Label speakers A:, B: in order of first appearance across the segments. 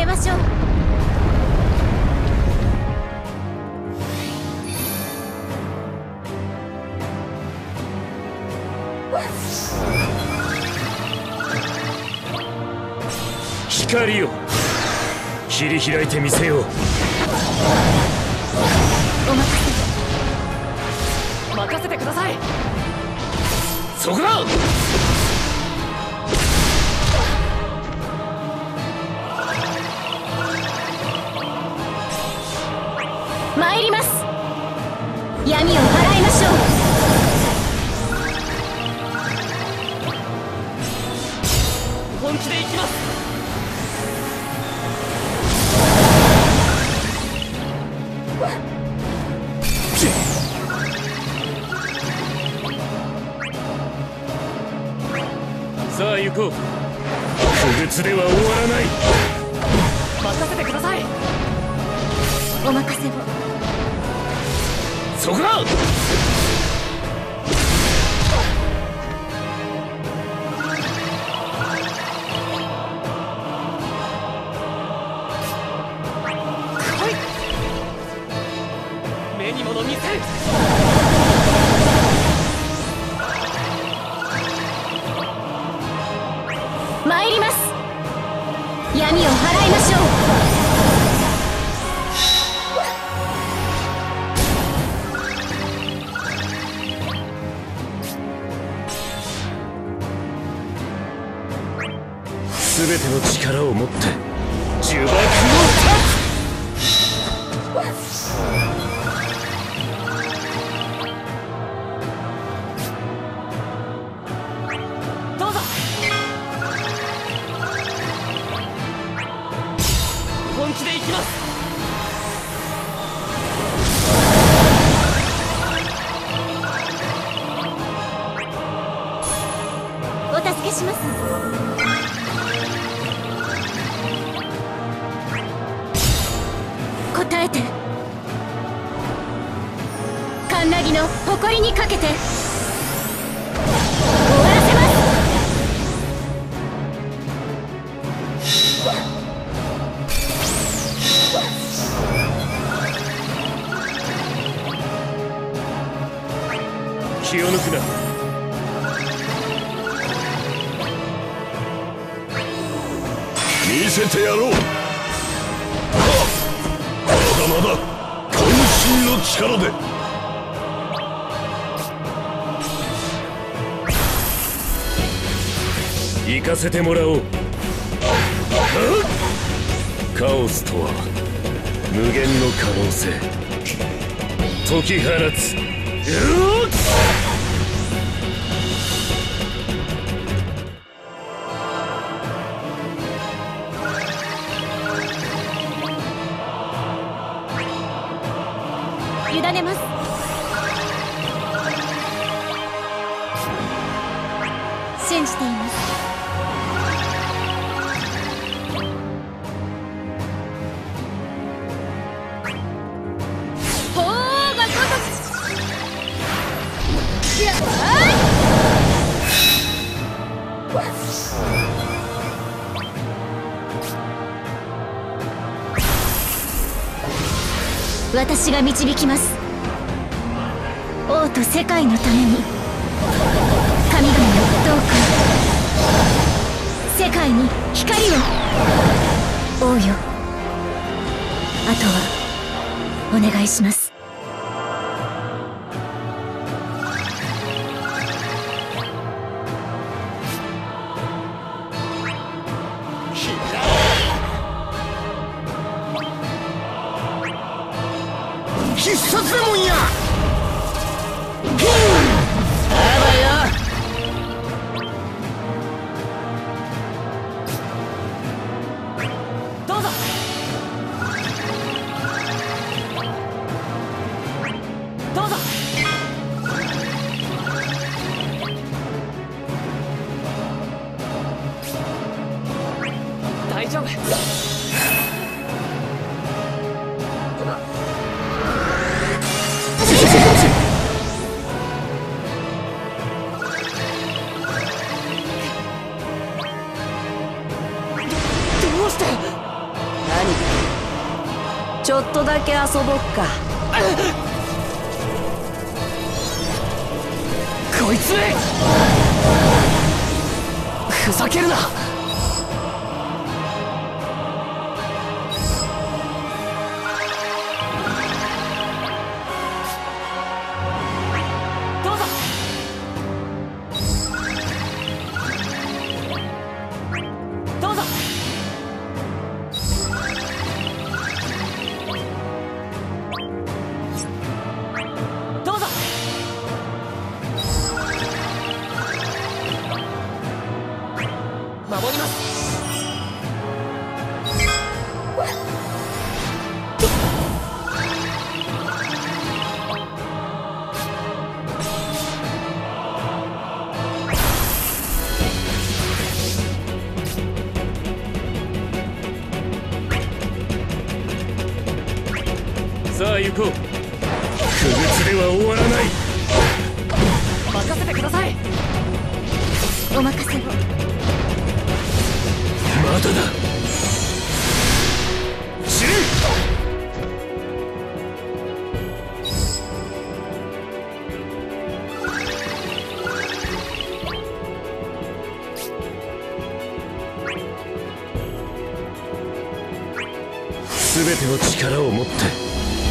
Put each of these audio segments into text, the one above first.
A: めましょう。
B: 光を。切り開いてみせよう。
A: お任せ
C: 任せてください。
B: そこだ
A: 参ります。闇を払いましょう。
C: 本気で行きます。
B: さあ行こう。不物では終わらない。
C: 任せてください。
A: お任せを
B: そこだ！
C: 目にもの見せ
A: る。
B: 全ての力を持って呪縛
A: の誇りにかけて。終わらせます。
B: 気を抜くな。
D: 見せてやろう。まだまだ渾身の力で。
B: 行かせてもらおう。カオスとは無限の可能性。解き放つ。
A: 委ねます。信じています。私が導きます。王と世界のために。神々をどうか。世界に光を。王よ。あとはお願いします。
E: だけ遊ぼっか。
C: こいつ！ふざけるな！守ります。
B: さあ行こう。不物では終わらない。
C: 任せてください。
A: お任せを
B: まだだ。死ね全ての力を持って。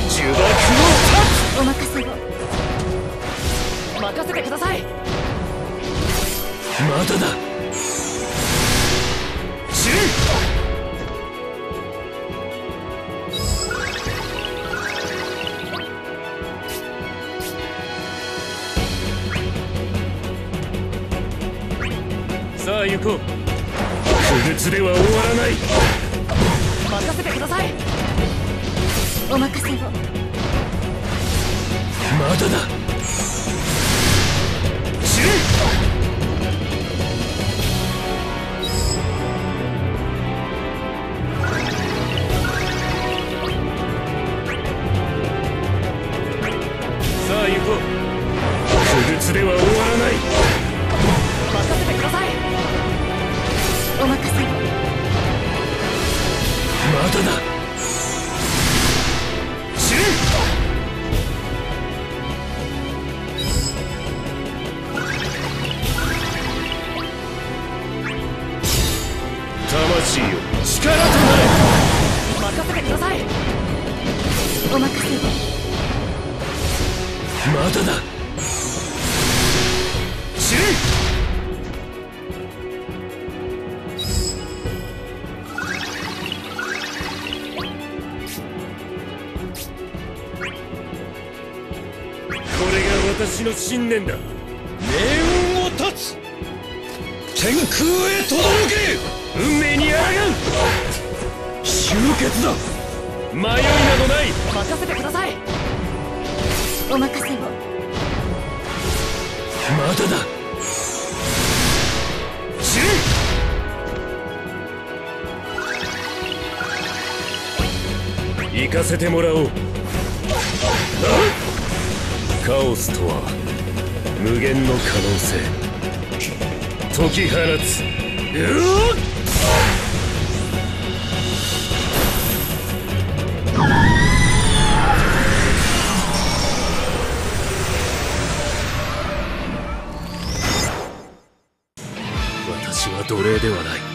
B: 呪縛を
A: お任せを。
C: 任せてください
B: まだださあ行こう。不物では終わらない。
C: 任せてください。
A: お任せを。
B: まだだ魂よ。力となれ。
C: 任せてください。
A: お任せを。
B: まだだ。これが私の信念だ。
D: 命運を断つ。天空へ轟け
B: 運命に抗う。
D: 集結だ。
B: 迷いなどない。
C: 任せてください。
A: お任せを。
B: まだだ。死ね。行かせてもらおう。カオスとは無限の可能性。解き放つ。うおっ私は奴隷ではない。